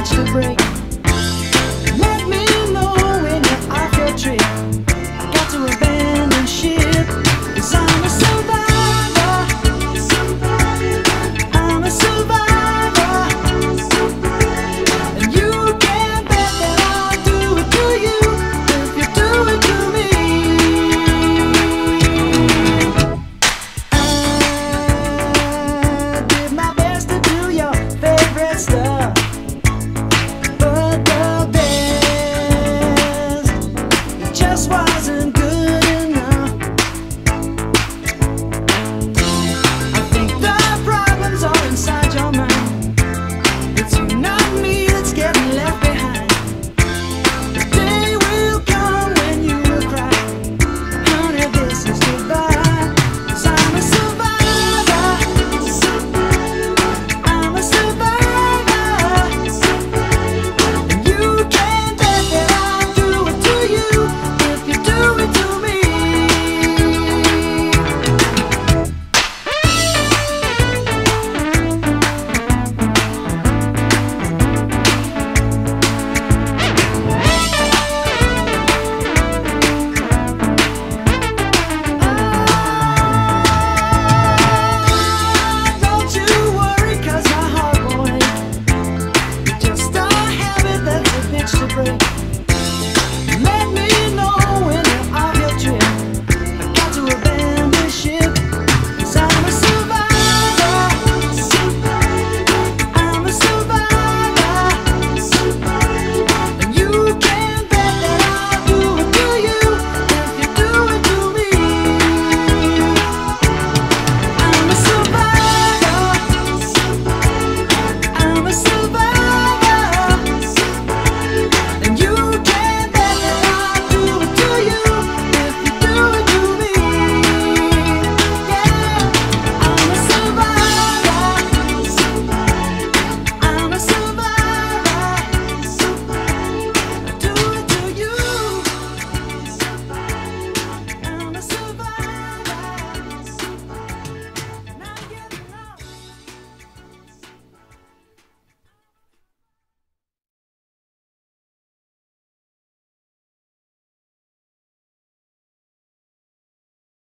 cage to break.